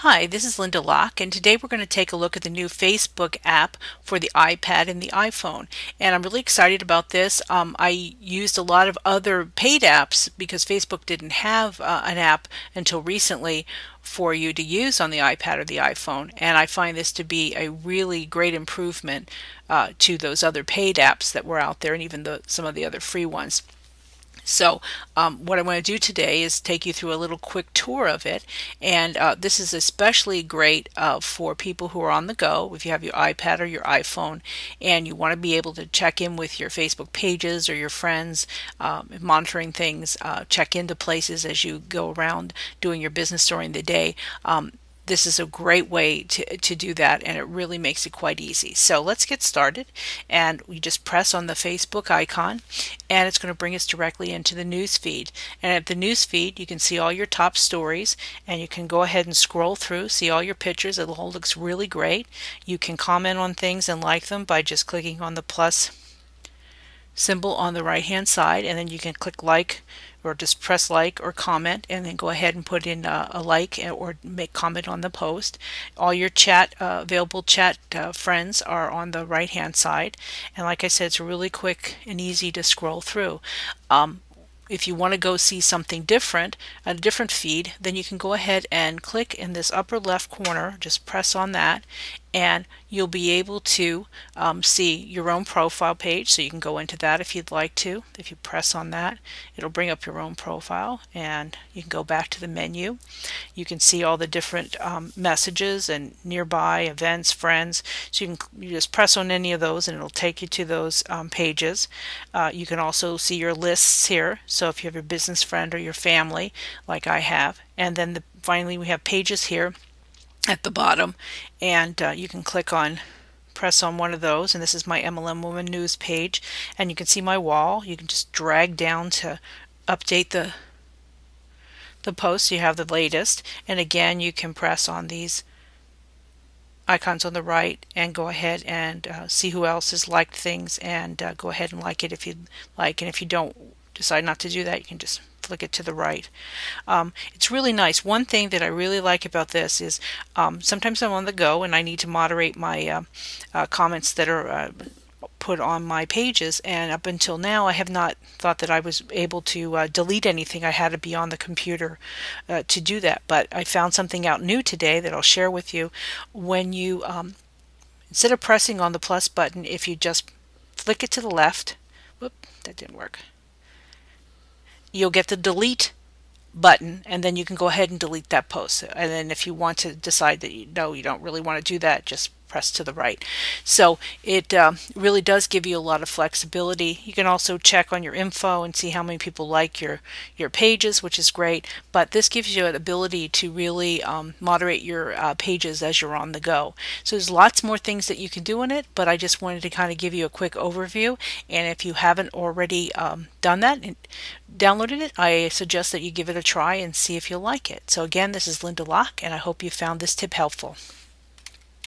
Hi, this is Linda Locke, and today we're going to take a look at the new Facebook app for the iPad and the iPhone. And I'm really excited about this. Um, I used a lot of other paid apps because Facebook didn't have uh, an app until recently for you to use on the iPad or the iPhone. And I find this to be a really great improvement uh, to those other paid apps that were out there and even the, some of the other free ones. So um, what I want to do today is take you through a little quick tour of it. And uh, this is especially great uh, for people who are on the go. If you have your iPad or your iPhone and you want to be able to check in with your Facebook pages or your friends, um, monitoring things, uh, check into places as you go around doing your business during the day. Um, this is a great way to, to do that and it really makes it quite easy. So let's get started and we just press on the Facebook icon and it's going to bring us directly into the news feed. And at the news feed you can see all your top stories and you can go ahead and scroll through, see all your pictures. It all looks really great. You can comment on things and like them by just clicking on the plus symbol on the right hand side and then you can click like or just press like or comment and then go ahead and put in a, a like or make comment on the post. All your chat uh, available chat uh, friends are on the right hand side and like I said it's really quick and easy to scroll through. Um, if you want to go see something different, a different feed, then you can go ahead and click in this upper left corner, just press on that, and you'll be able to um, see your own profile page. So you can go into that if you'd like to. If you press on that, it'll bring up your own profile and you can go back to the menu. You can see all the different um, messages and nearby events, friends. So you can you just press on any of those and it'll take you to those um, pages. Uh, you can also see your lists here. So if you have your business friend or your family, like I have, and then the, finally we have pages here at the bottom and uh, you can click on press on one of those and this is my MLM Woman News page and you can see my wall. You can just drag down to update the the post so you have the latest and again you can press on these icons on the right and go ahead and uh, see who else has liked things and uh, go ahead and like it if you like and if you don't decide not to do that you can just flick it to the right. Um, it's really nice. One thing that I really like about this is um, sometimes I'm on the go and I need to moderate my uh, uh, comments that are uh, put on my pages and up until now I have not thought that I was able to uh, delete anything I had to be on the computer uh, to do that but I found something out new today that I'll share with you when you um, instead of pressing on the plus button if you just flick it to the left whoop that didn't work you'll get the delete button and then you can go ahead and delete that post. And then if you want to decide that you know you don't really want to do that just press to the right. So it uh, really does give you a lot of flexibility. You can also check on your info and see how many people like your, your pages, which is great. But this gives you an ability to really um, moderate your uh, pages as you're on the go. So there's lots more things that you can do in it, but I just wanted to kind of give you a quick overview. And if you haven't already um, done that and downloaded it, I suggest that you give it a try and see if you like it. So again, this is Linda Locke, and I hope you found this tip helpful.